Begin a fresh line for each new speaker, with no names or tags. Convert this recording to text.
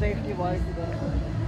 safety wise.